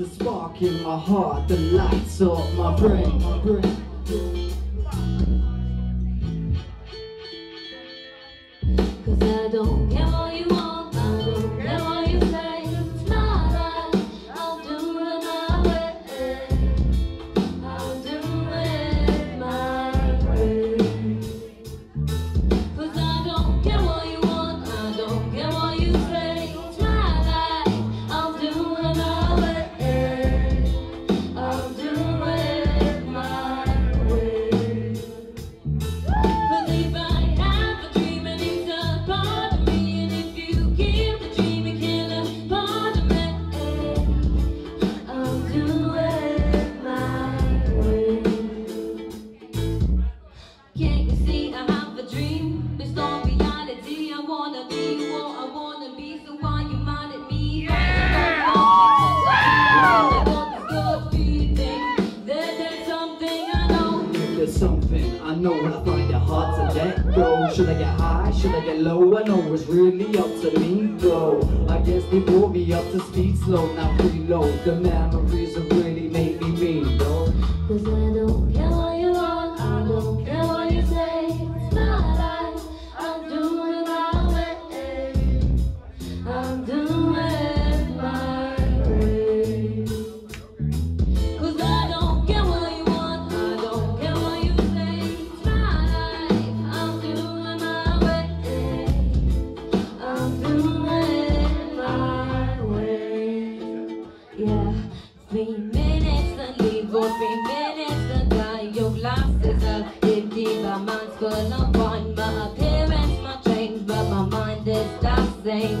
a spark in my heart that lights up my brain. My brain. something. I know I find it hard to let go. Should I get high, should I get low? I know it's really up to me though I guess they brought me up to speed slow. Now reload. The memories Three minutes a ago, your glasses up. It deep, my mind's full of wine. My appearance my change, but my mind is dancing.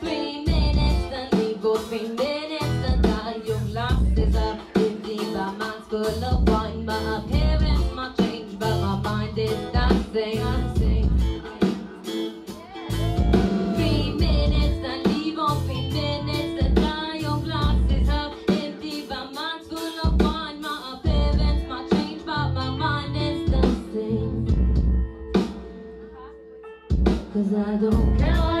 Three minutes and leave, or three minutes and die. Your glasses up. It deep, my mind's full of wine. My appearance Cause I don't care.